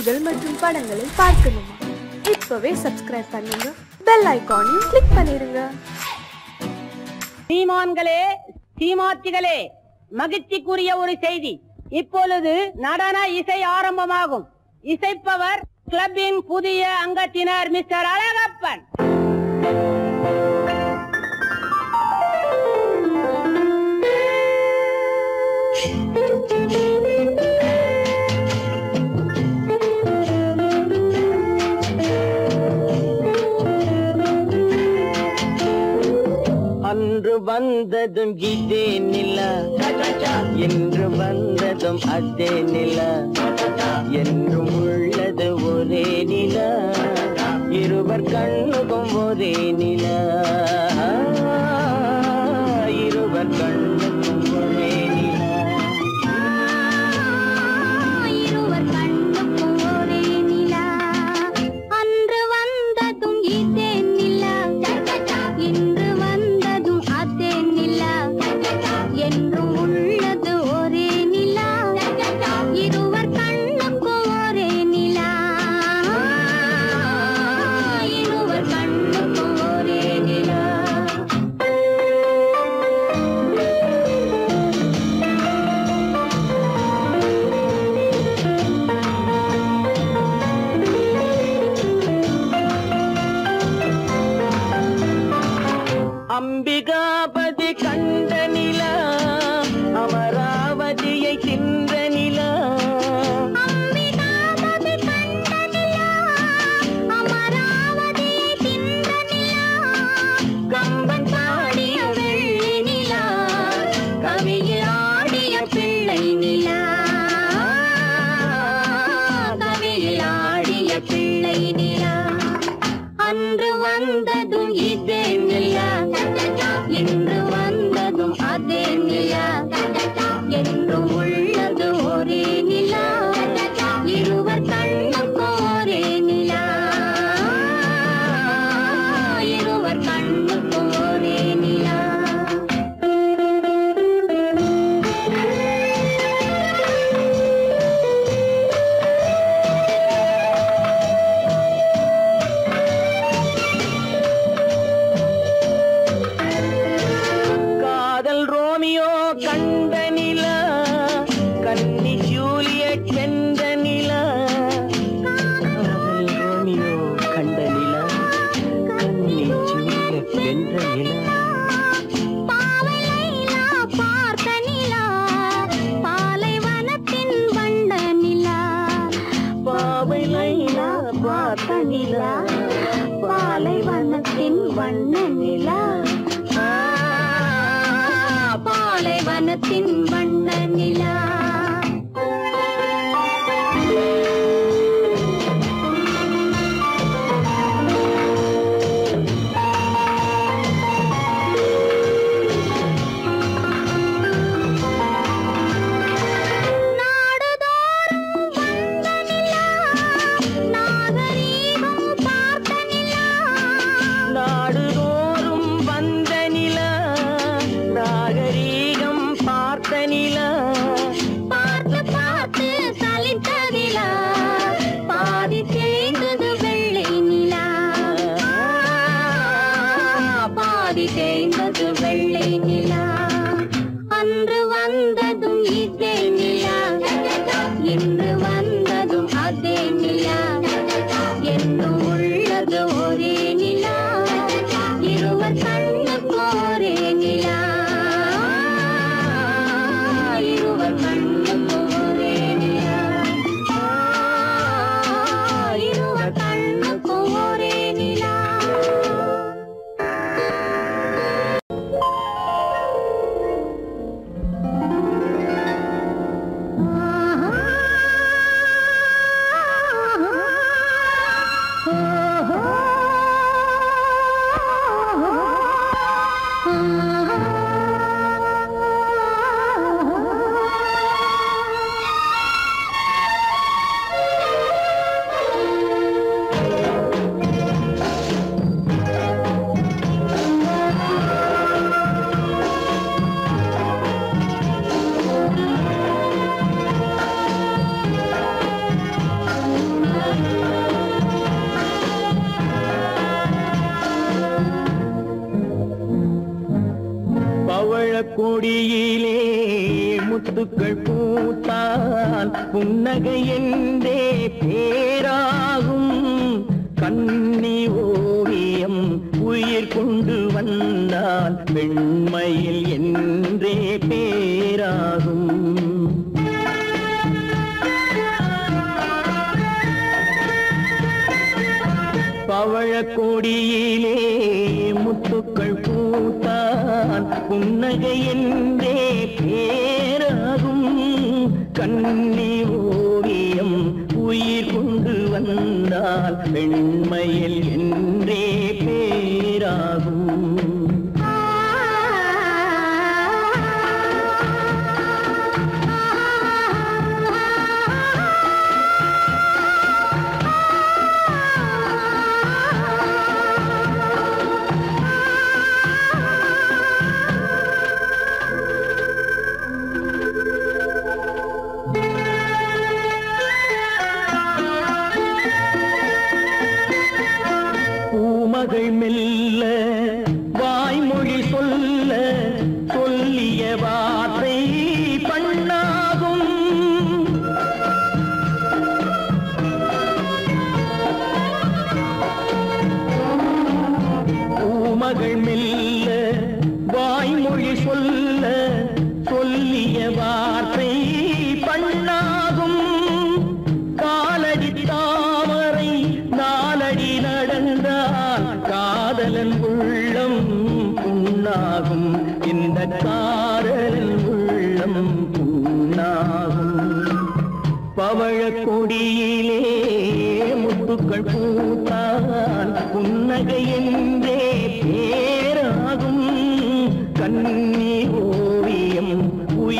செய்திகள் மற்றும் படங்களை பார்க்கணுமா? இப்பவே சப்ஸ்கிரைப் பண்ணுங்க. பெல் ஐகானையும் கிளிக் பண்ணிருங்க. சீமான்களே சீமாத்திகளே மகிழ்ச்சிக்குரிய ஒரு செய்தி. இப்பொழுது நடன இசை ஆரம்பமாகும். இசைப்பவர் கிளப்பின் புதிய அங்கத்தினர் மிஸ்டர் அழகப்பன். வந்ததும் இதே நில. என்று வந்ததும் அதே நில. என்றும் உள்ளது ஒரே நில. இருவர் கண்ணுக்கும் ஒரே நில.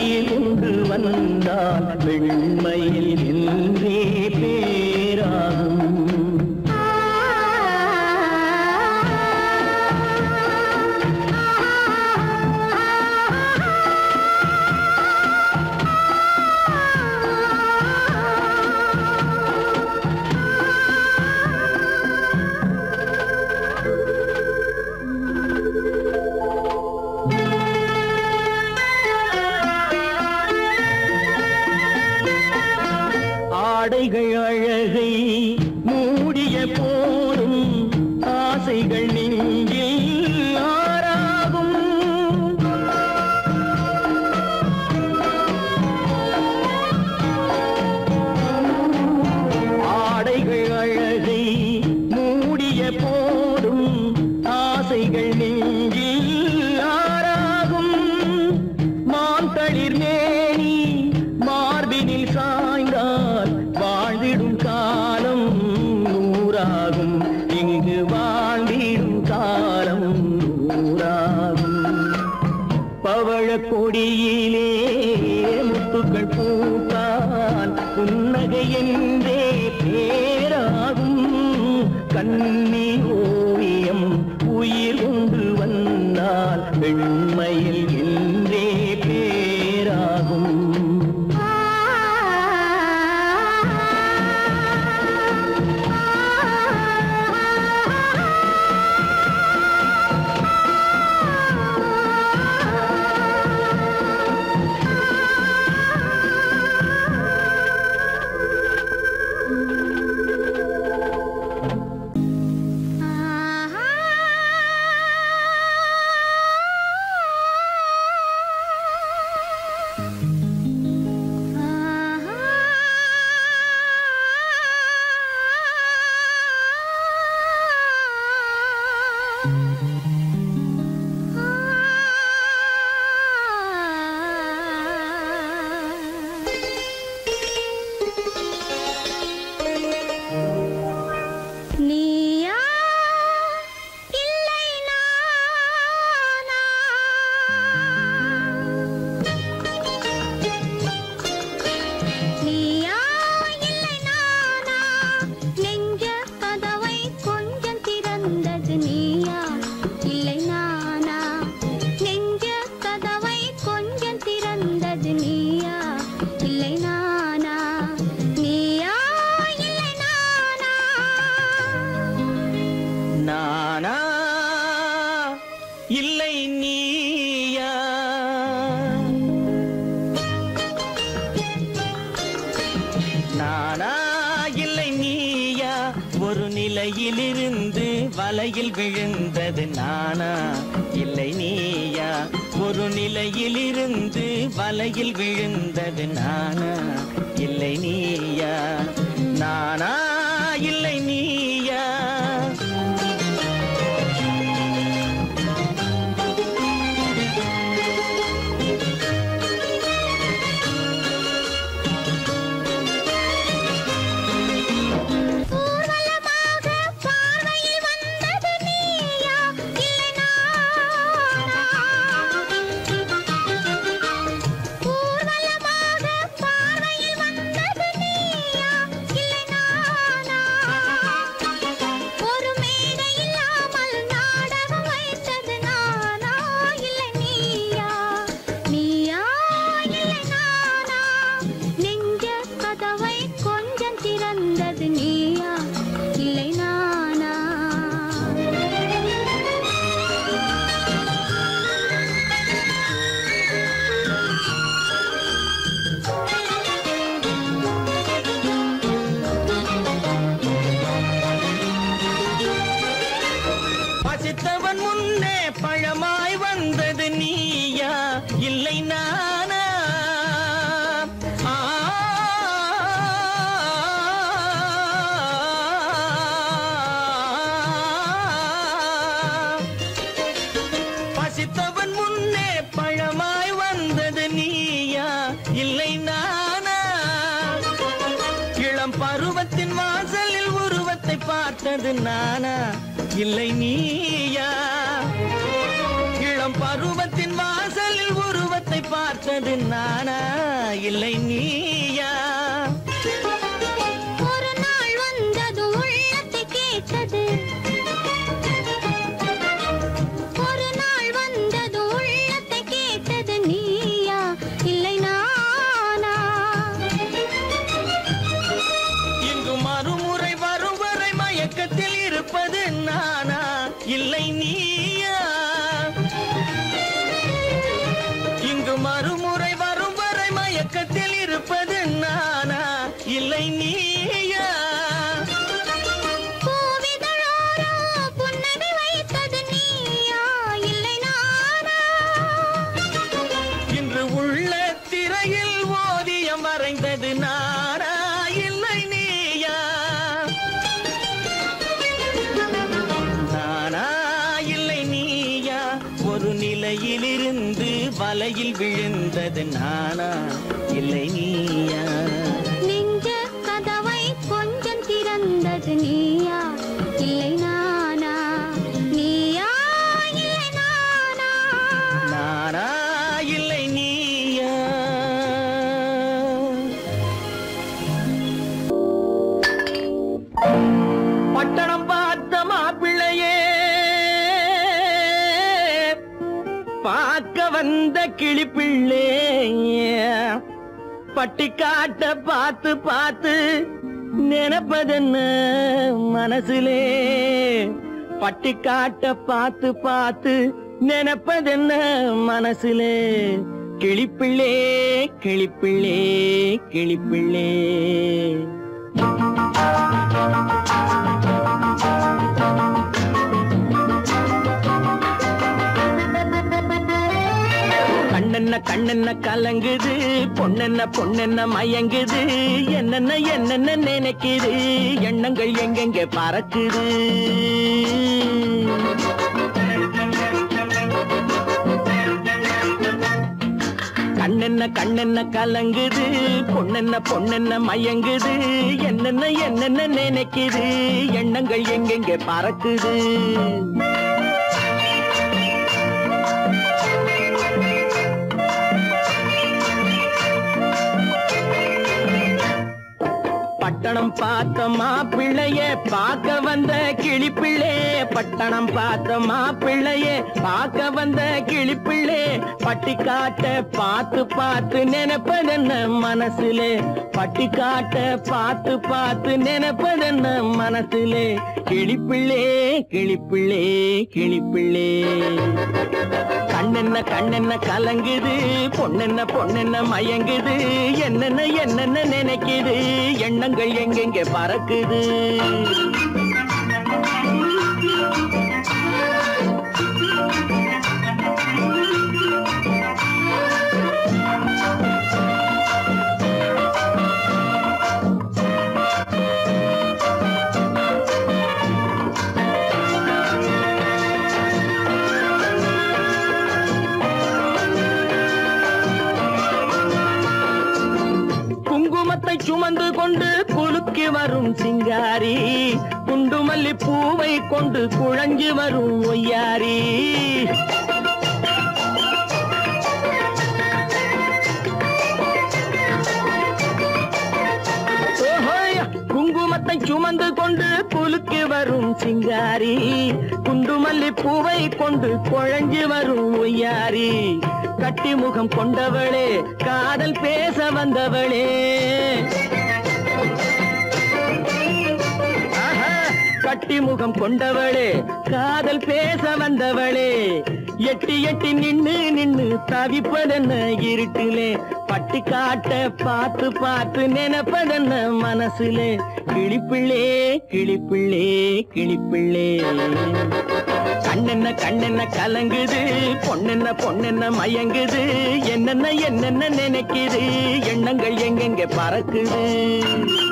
உயிர் வந்தால் வெண்மையில் என்றே பே கோடியிலே பார்த்தது நானா? இல்லை நீயா? இளம் பருவத்தின் வாசலில் உருவத்தை பார்த்தது நானா? இல்லை நீ இருந்தது நானா? இல்லை நீயா? நெஞ்ச கதவை கொஞ்சம் திறந்தது நீயா? இல்லை வந்த பட்டி காட்ட பார்த்து பார்த்து நினைப்பதென்ன மனசிலே? பட்டி காட்ட பார்த்து பார்த்து நினைப்பதென்ன மனசிலே? கிளிப்பிள்ளே கிளிப்பிள்ளே கிளிப்பிள்ளே கண்ணென்ன கலங்குது பொண்ணென்ன பொண்ணென்ன மயங்குது என்னென்ன என்னென்ன நினைக்குது எண்ணங்கள் எங்கெங்க பறக்குது? கண்ணென்ன கண்ணென்ன கலங்குது பொண்ணென்ன பொண்ணென்ன மயங்குது என்னென்ன என்னென்ன நினைக்குது எண்ணங்கள் எங்கெங்க பறக்குது? பட்டணம் பார்த்த மாப்பிள்ளைய பார்க்க வந்த கிளிப்பிள்ளே. பட்டணம் பார்த்த மாப்பிள்ளைய பார்க்க வந்த கிளிப்பிள்ளே. பட்டி காட்ட பார்த்து பார்த்து நினைப்பதென்ன மனசுலே? பட்டிக்காட்ட பார்த்து பார்த்து நினைப்பதென்ன மனசுலே? கிளிப்பிள்ளே கிளிப்பிள்ளே கிளிப்பிள்ளே. கண்ணென்ன கண்ணென்ன கலங்குது பொண்ணென்ன பொண்ணென்ன மயங்குது. என்னென்ன என்னென்ன நினைக்குது எண்ணங்கள் எண்ணங்கள் எங்கெங்கே பறக்குது? பூவை கொண்டு குழஞ்சு வரும் ஒய்யாரி. குங்குமத்தை சுமந்து கொண்டு புலுக்கு வரும் சிங்காரி. குண்டுமல்லி பூவை கொண்டு குழஞ்சு வரும் ஒய்யாரி. கட்டி முகம் கொண்டவளே காதல் பேச வந்தவளே. கட்டி முகம் கொண்டவளே காதல் பேச வந்தவளே. எட்டி எட்டி நின்னு நின்னு தவிப்பதென்ன இருட்டிலே. பட்டு காட்ட பார்த்து பார்த்து நினைப்பதென்ன மனசுலே. கிளிப்பிள்ளே கிளிப்பிள்ளே கிளிப்பிள்ளே. கண்ணென்ன கண்ணென்ன கலங்குது பொண்ணென்ன பொண்ணென்ன மயங்குது என்னென்ன என்னென்ன நினைக்குது எண்ணங்கள் எங்கெங்க பறக்குது.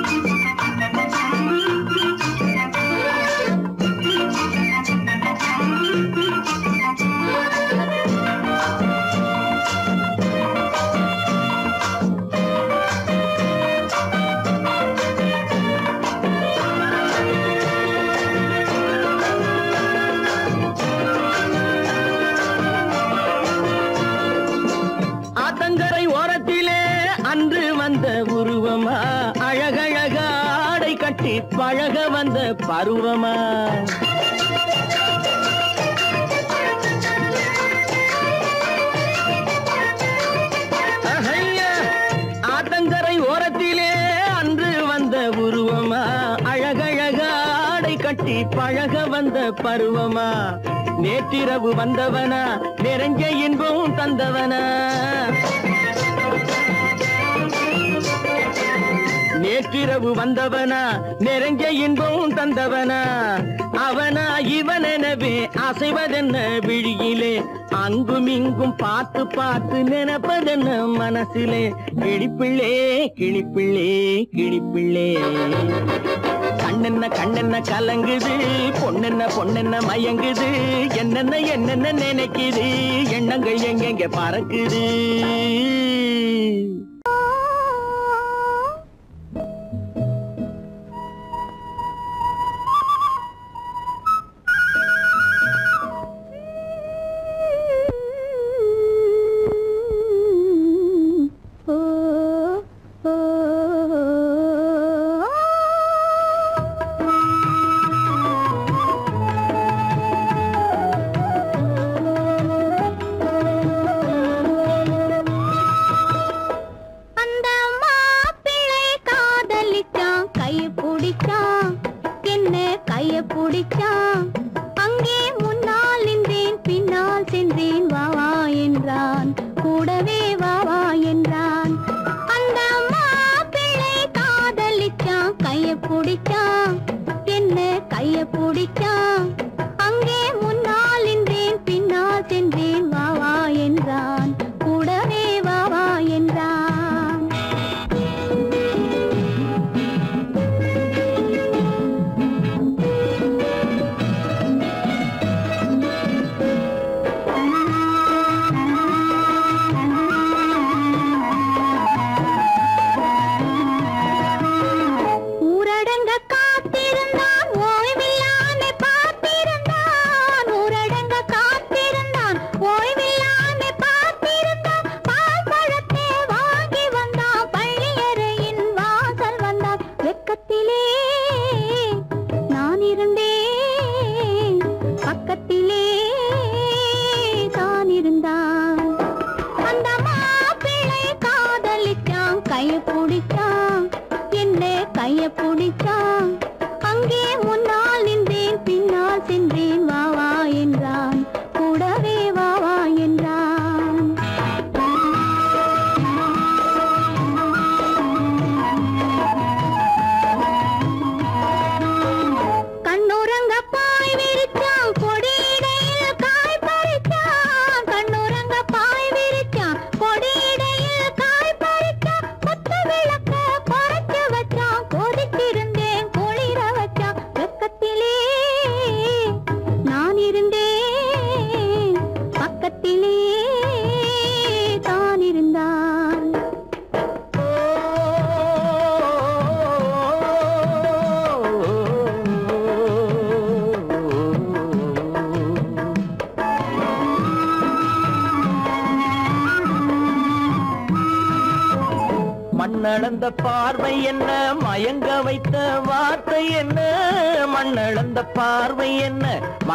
இரவு வந்தவனா? நிறைஞ்ச இன்பம் தந்தவனா? நேற்றிரவு வந்தவனா? நெருங்க இன்பம் தந்தவனா? அவனா இவனெனவே அசைவதென்ன விழியிலே? அங்கும் இங்கும் பார்த்து பார்த்து நினைப்பதென்ன மனசிலே? கிளிப்பிள்ளே கிளிப்பிள்ளே கிளிப்பிள்ளே. கண்ணென்ன கண்ணென்ன கலங்குது? பொண்ணென்ன பொண்ணென்ன மயங்குது? என்னென்ன என்னென்ன நினைக்குது? எண்ணங்கள் எங்கெங்க பறக்குது?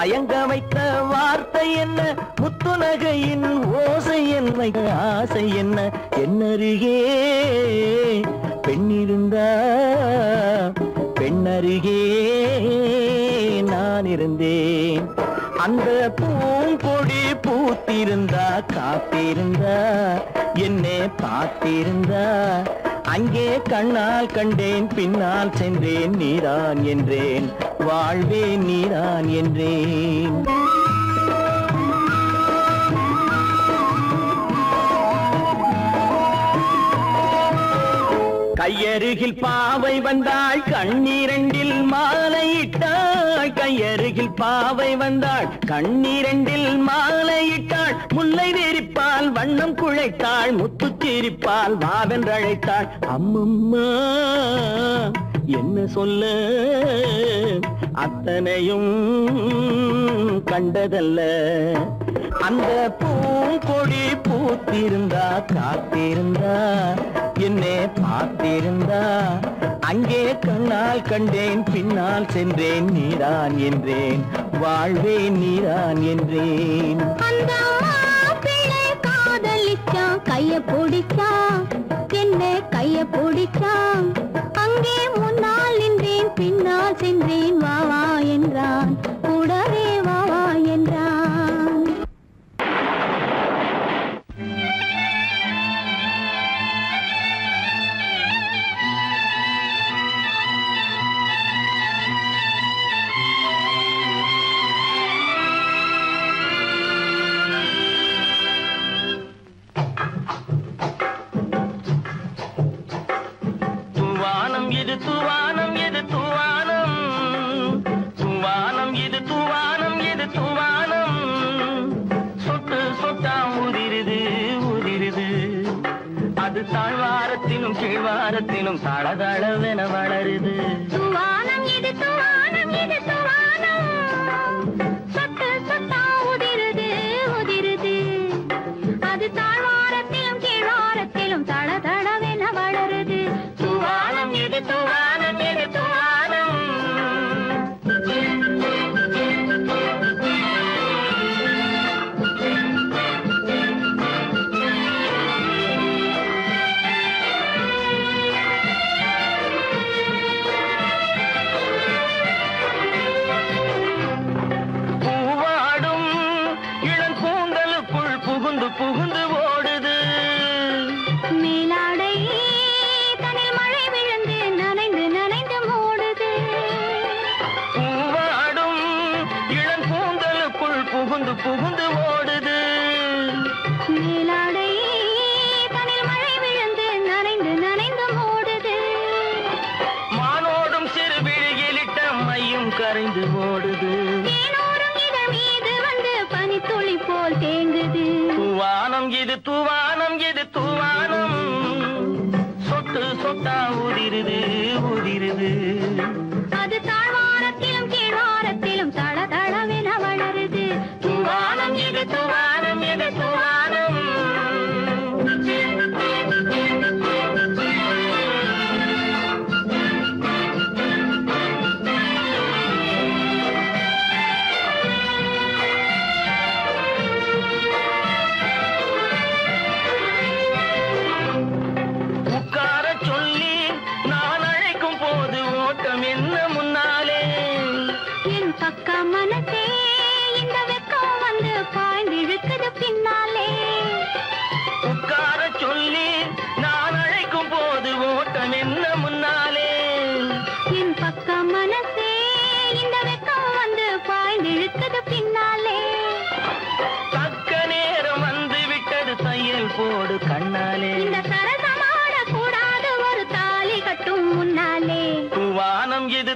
மயங்க வைத்த வார்த்தை என்ன? முத்துநகையின் ஓசை என்ன? ஆசை என்ன? என்னருகே? பெண்ணிருந்தா பெண்ணருகே நான் இருந்தேன். அந்த பூங்கொடி பூத்திருந்தா காத்திருந்தா என்னை பார்த்திருந்தா. அங்கே கண்ணால் கண்டேன் பின்னால் சென்றேன் நீதான் என்றேன். வாழ்வே நீதான் என்றேன். கையருகில் பாவை வந்தாள் கண்ணீரண்டில் மாலையிட்டாள். கையருகில் பாவை வந்தாள் கண்ணீரண்டில் மாலையிட்டாள். முல்லை விரிப்பால் வண்ணம் குழைத்தாள் முத்துச்சிரிப்பால் வாவென்றழைத்தாள். அம்மம்மா என்ன சொல்ல? அத்தனையும் கண்டதல்ல. அந்த பூங்கொடி பூத்திருந்தா காத்திருந்தா என்னே பார்த்திருந்தா. அங்கே கண்ணால் கண்டேன் பின்னால் சென்றேன் நீரான் என்றேன். வாழ்வேன் நீரான் என்றேன். காதலிச்சா கைய பிடிச்சா என்ன கைய பிடிச்சா அங்கே சென்றேன் வா வா என்றான்.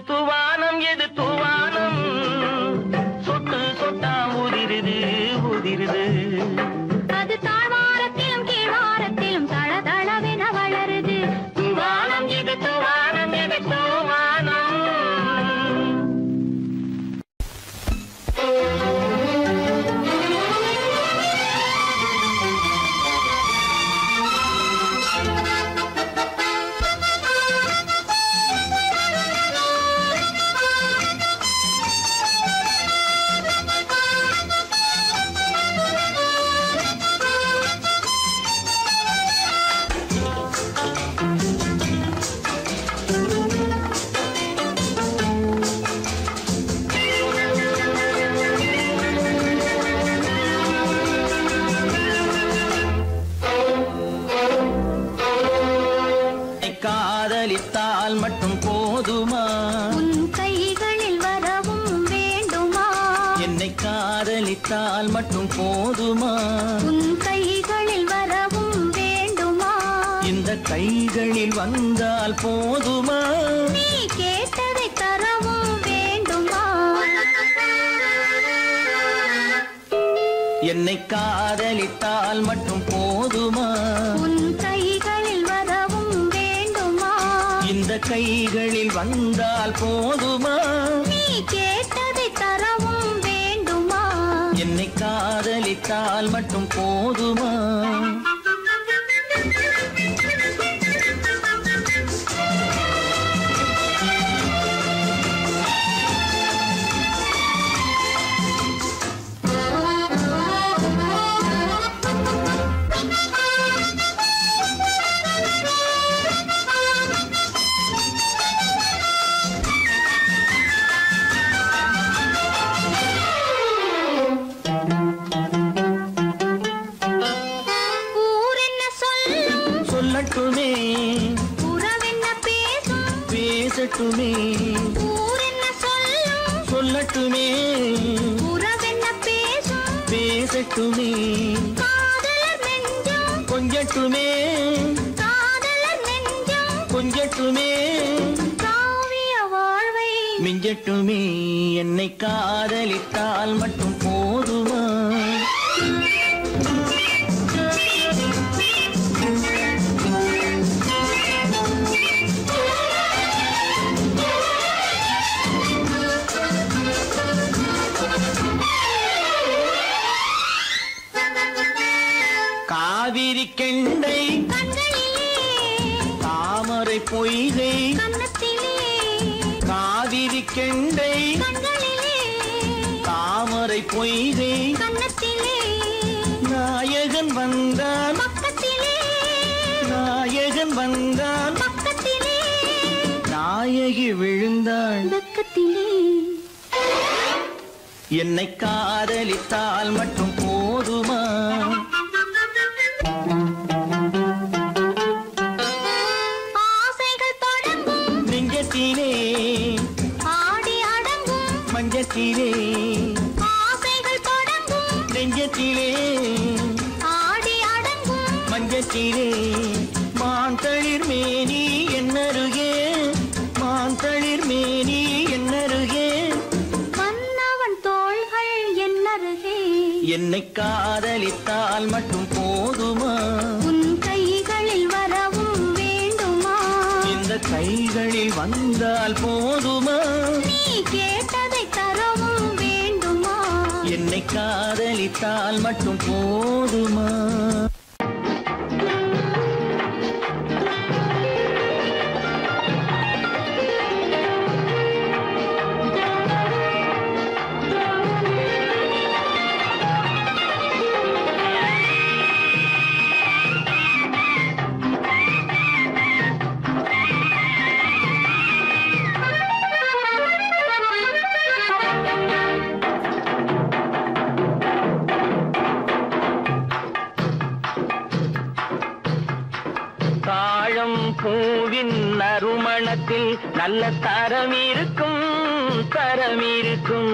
தூவானம் எது தூவானம் காதலித்தால் மட்டும் போதுமா? உன் கைகளில் வரவும் வேண்டுமா? இந்த கைகளில் வந்தால் போதுமா? நீ கேட்டதை தரவும் வேண்டுமா? என்னை காதலித்தால் மட்டும் போதுமா விழுந்தாள். பக்கத்திலே என்னை காதலித்தால் மட்டும் விட்டால் மட்டும் போதுமா? நல்ல தரம் இருக்கும் தரம் இருக்கும்.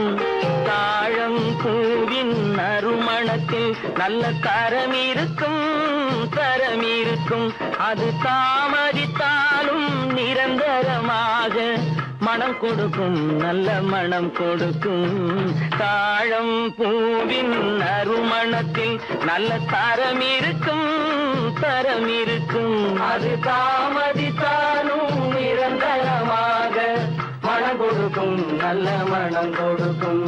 தாழம் பூவின் நறுமணத்தில் நல்ல தரம் இருக்கும் தரம் இருக்கும். அது தாமதித்தாலும் நிரந்தரமாக மனம் கொடுக்கும் நல்ல மனம் கொடுக்கும். தாழம் பூவின் நறுமணத்தில் நல்ல தரம் இருக்கும் தரம் இருக்கும். அது தாமதித்தாலும் கொடுக்கும் நல்ல மனம் கொடுக்கும்.